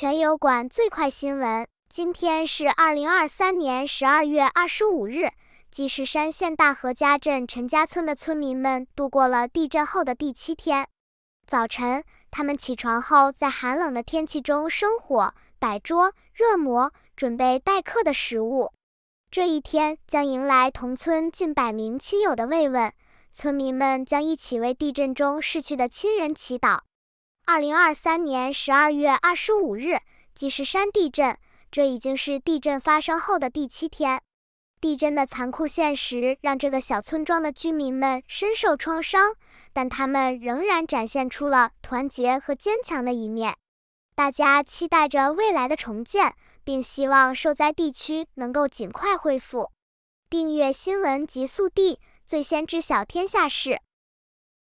全油管最快新闻，今天是二零二三年十二月二十五日。积石山县大河家镇陈家村的村民们度过了地震后的第七天。早晨，他们起床后，在寒冷的天气中生火、摆桌、热馍，准备待客的食物。这一天将迎来同村近百名亲友的慰问，村民们将一起为地震中逝去的亲人祈祷。二零二三年十二月二十五日，积石山地震，这已经是地震发生后的第七天。地震的残酷现实让这个小村庄的居民们深受创伤，但他们仍然展现出了团结和坚强的一面。大家期待着未来的重建，并希望受灾地区能够尽快恢复。订阅新闻极速递，最先知晓天下事。